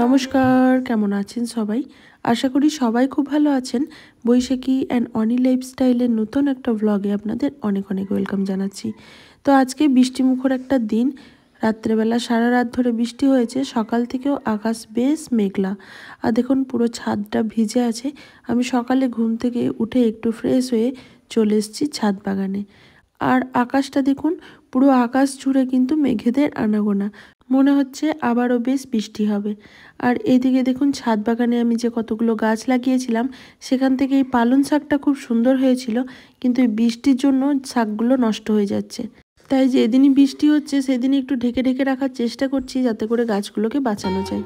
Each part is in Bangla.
নমস্কার, কেমন আছেন সবাই? আশা করি সবাই খুব ভালো আছেন। বৈশাখী অ্যান্ড অনি লাইফস্টাইলের নতুন একটা ভ্লগে আপনাদের অনেক অনেক ওয়েলকাম জানাচ্ছি। তো আজকে বৃষ্টিমুখর একটা দিন। রাত্রেবেলা সারা রাত ধরে বৃষ্টি হয়েছে। সকাল থেকেও আকাশ বেশ মেঘলা। আর দেখুন, পুরো ছাদটা ভিজে আছে। আমি সকালে ঘুম থেকে উঠে একটু ফ্রেশ হয়ে চলে এসেছি ছাদ বাগানে। আর আকাশটা দেখুন, পুরো আকাশ জুড়ে কিন্তু মেঘেদের আনাগোনা। মনে হচ্ছে আবারও বেশ বৃষ্টি হবে। আর এদিকে দেখুন, ছাদ বাগানে আমি যে কতগুলো গাছ লাগিয়েছিলাম, সেখান থেকে এই পালন শাকটা খুব সুন্দর হয়েছিল, কিন্তু এই বৃষ্টির জন্য শাকগুলো নষ্ট হয়ে যাচ্ছে। তাই যেদিনই বৃষ্টি হচ্ছে, সেদিনই একটু ঢেকে ঢেকে রাখার চেষ্টা করছি যাতে করে গাছগুলোকে বাঁচানো যায়।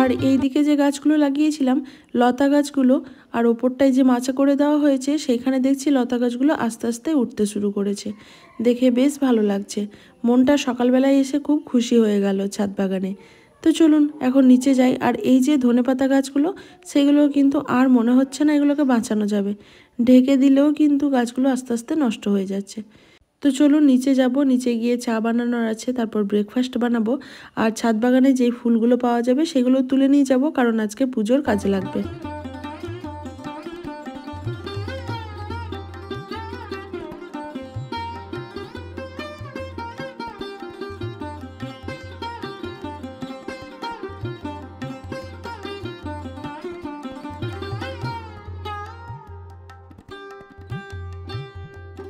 আর এই দিকে যে গাছগুলো লাগিয়েছিলাম, লতা গাছগুলো, আর ওপরটায় যে মাচা করে দেওয়া হয়েছে সেখানে দেখছি লতা গাছগুলো আস্তে আস্তে উঠতে শুরু করেছে। দেখে বেশ ভালো লাগছে। মনটা সকালবেলায় এসে খুব খুশি হয়ে গেল ছাদ বাগানে। তো চলুন, এখন নিচে যাই। আর এই যে ধনেপাতা গাছগুলো সেগুলো কিন্তু আর মনে হচ্ছে না এগুলোকে বাঁচানো যাবে। ঢেকে দিলেও কিন্তু গাছগুলো আস্তে আস্তে নষ্ট হয়ে যাচ্ছে। তো চলুন নিচে যাব, নিচে গিয়ে চা বানানোর আছে, তারপর ব্রেকফাস্ট বানাবো। আর ছাদ বাগানে যে ফুলগুলো পাওয়া যাবে, সেগুলো তুলে নিয়ে যাব, কারণ আজকে পুজোর কাজে লাগবে।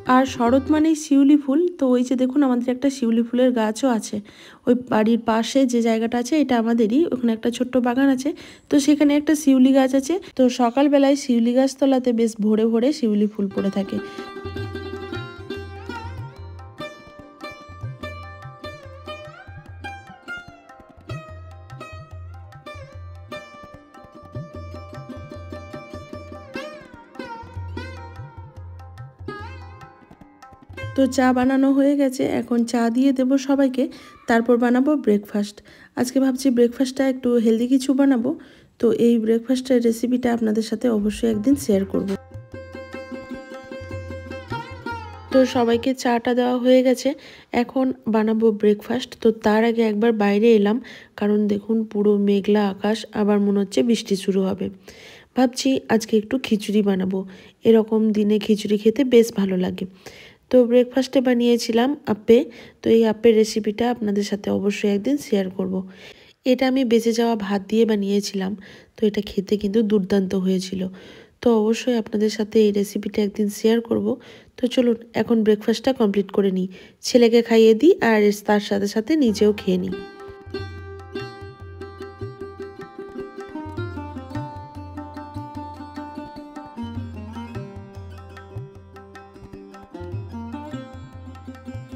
আর শরৎ মানেই শিউলি ফুল। তো ওই যে দেখুন, আমাদের একটা শিউলি ফুলের গাছও আছে। ওই বাড়ির পাশে যে জায়গাটা আছে, এটা আমাদেরই। ওখানে একটা ছোট্ট বাগান আছে। তো সেখানে একটা শিউলি গাছ আছে। তো সকালবেলায় শিউলি গাছ তলাতে বেশ ভোরে ভোরে শিউলি ফুল পড়ে থাকে। তো চা বানানো হয়ে গেছে, এখন চা দিয়ে দেব সবাইকে, তারপর বানাবো ব্রেকফাস্ট আজকে ভাবছি ব্রেকফাস্টটা একটু হেলদি কিছু বানাবো, তো এই ব্রেকফাস্টের রেসিপিটা আপনাদের সাথে অবশ্যই একদিন শেয়ার করব। তো সবাইকে চাটা দেওয়া হয়ে গেছে, এখন বানাবো ব্রেকফাস্ট তো তার আগে একবার বাইরে এলাম, কারণ দেখুন পুরো মেঘলা আকাশ, আবার মনে হচ্ছে বৃষ্টি শুরু হবে। ভাবছি আজকে একটু খিচুড়ি বানাবো, এরকম দিনে খিচুড়ি খেতে বেশ ভালো লাগে। তো ব্রেকফাস্টে বানিয়েছিলাম আপে। তো এই আপের রেসিপিটা আপনাদের সাথে অবশ্যই একদিন শেয়ার করব। এটা আমি বেঁচে যাওয়া ভাত দিয়ে বানিয়েছিলাম। তো এটা খেতে কিন্তু দুর্দান্ত হয়েছিল। তো অবশ্যই আপনাদের সাথে এই রেসিপিটা একদিন শেয়ার করব। তো চলুন, এখন ব্রেকফাস্টটা কমপ্লিট করে নিই। ছেলেকে খাইয়ে দিই আর তার সাথে সাথে নিজেও খেয়ে নিই।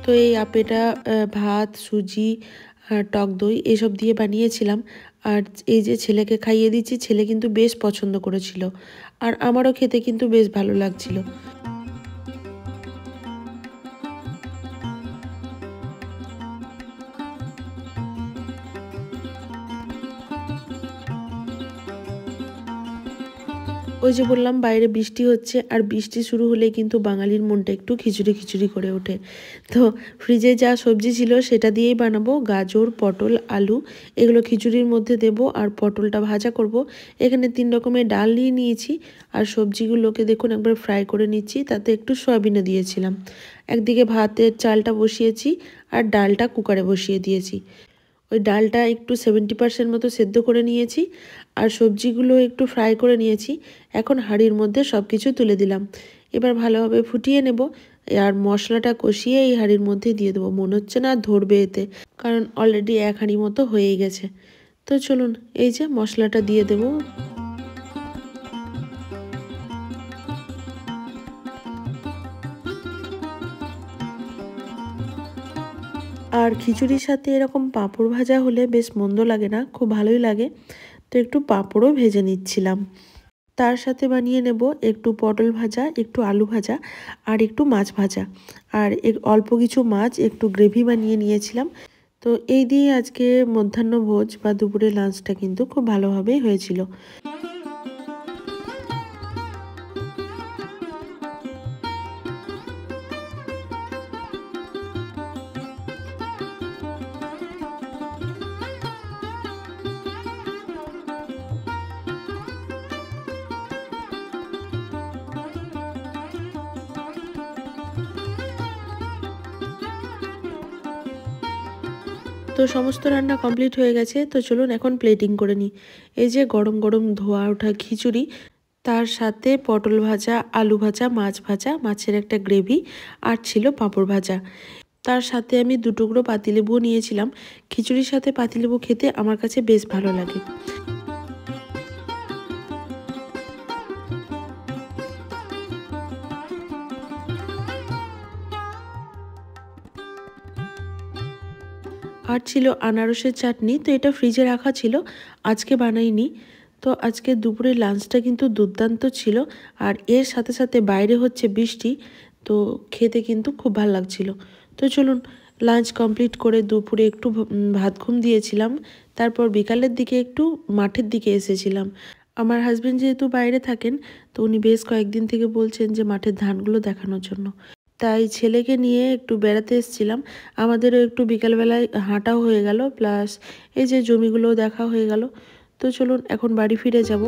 তো এই আপেটা ভাত, সুজি আর টক দই এসব দিয়ে বানিয়েছিলাম। আর এই যে ছেলেকে খাইয়ে দিচ্ছি, ছেলে কিন্তু বেশ পছন্দ করেছিল। আর আমারও খেতে কিন্তু বেশ ভালো লাগছিল। ওই যে বললাম বাইরে বৃষ্টি হচ্ছে আর বৃষ্টি শুরু হলে কিন্তু বাঙালির মনটা একটু খিচুড়ি খিচুড়ি করে ওঠে। তো ফ্রিজে যা সবজি ছিল সেটা দিয়েই বানাবো, গাজর, পটল, আলু, এগুলো খিচুড়ির মধ্যে দেব আর পটলটা ভাজা করব। এখানে তিন রকমের ডাল নিয়ে নিয়েছি আর সবজিগুলোকে দেখুন একবার ফ্রাই করে নিচ্ছি, তাতে একটু সয়াবিনও দিয়েছিলাম। একদিকে ভাতের চালটা বসিয়েছি আর ডালটা কুকারে বসিয়ে দিয়েছি। ওই ডালটা একটু সেভেন্টি পার্সেন্ট মতো সেদ্ধ করে নিয়েছি আর সবজিগুলো একটু ফ্রাই করে নিয়েছি। এখন হাঁড়ির মধ্যে সব কিছু তুলে দিলাম। এবার ভালোভাবে ফুটিয়ে নেব আর মশলাটা কষিয়ে এই হাঁড়ির মধ্যে দিয়ে দেবো। মনে হচ্ছে না ধরবে এতে, কারণ অলরেডি এক হাঁড়ি মতো হয়ে গেছে। তো চলুন, এই যে মশলাটা দিয়ে দেবো। আর খিচুড়ির সাথে এরকম পাঁপড় ভাজা হলে বেশ মন্দ লাগে না, খুব ভালোই লাগে। তো একটু পাঁপড়ও ভেজে নিচ্ছিলাম। তার সাথে বানিয়ে নেব একটু পটল ভাজা, একটু আলু ভাজা আর একটু মাছ ভাজা। আর এক অল্প কিছু মাছ একটু গ্রেভি বানিয়ে নিয়েছিলাম। তো এই দিয়ে আজকে মধ্যাহ্ন ভোজ বা দুপুরের লাঞ্চটা কিন্তু খুব ভালোভাবেই হয়েছিল। তো সমস্ত রান্না কমপ্লিট হয়ে গেছে, তো চলুন এখন প্লেটিং করে নিই। এই যে গরম গরম ধোয়া ওঠা খিচুড়ি, তার সাথে পটল ভাজা, আলু ভাজা, মাছ ভাজা, মাছের একটা গ্রেভি আর ছিল পাঁপড় ভাজা। তার সাথে আমি দুটুকরো পাতিলেবুও নিয়েছিলাম। খিচুড়ির সাথে পাতিলেবু খেতে আমার কাছে বেশ ভালো লাগে। আর ছিল আনারসের চাটনি, তো এটা ফ্রিজে রাখা ছিল, আজকে বানাইনি। তো আজকে দুপুরের লাঞ্চটা কিন্তু দুর্দান্ত ছিল, আর এর সাথে সাথে বাইরে হচ্ছে বৃষ্টি, তো খেতে কিন্তু খুব ভালো লাগছিল। তো চলুন লাঞ্চ কমপ্লিট করে দুপুরে একটু ভাত ঘুম দিয়েছিলাম, তারপর বিকালের দিকে একটু মাঠের দিকে এসেছিলাম। আমার হাজব্যান্ড যেহেতু বাইরে থাকেন, তো উনি বেশ কয়েকদিন থেকে বলছেন যে মাঠের ধানগুলো দেখানোর জন্য। তাই ছেলেকে নিয়ে একটু বেড়াতে এসেছিলাম। আমাদেরও একটু বিকালবেলায় হাঁটাও হয়ে গেল, প্লাস এই যে জমিগুলো দেখা হয়ে গেল। তো চলুন এখন বাড়ি ফিরে যাব।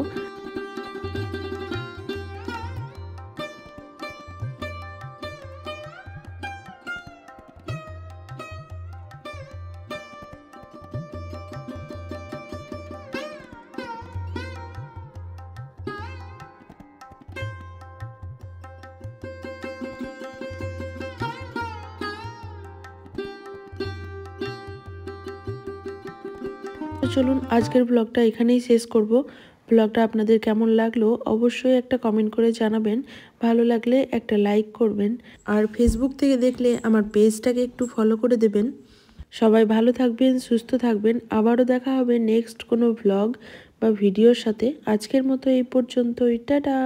তো চলুন আজকের ব্লগটা এখানেই শেষ করব। ব্লগটা আপনাদের কেমন লাগল অবশ্যই একটা কমেন্ট করে জানাবেন। ভালো লাগলে একটা লাইক করবেন। আর ফেসবুক থেকে দেখলে আমার পেজটাকে একটু ফলো করে দেবেন। সবাই ভালো থাকবেন, সুস্থ থাকবেন। আবারও দেখা হবে নেক্সট কোনো ব্লগ বা ভিডিওর সাথে। আজকের মতো এই পর্যন্তই। টাটা!